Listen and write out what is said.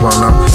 one up.